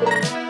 you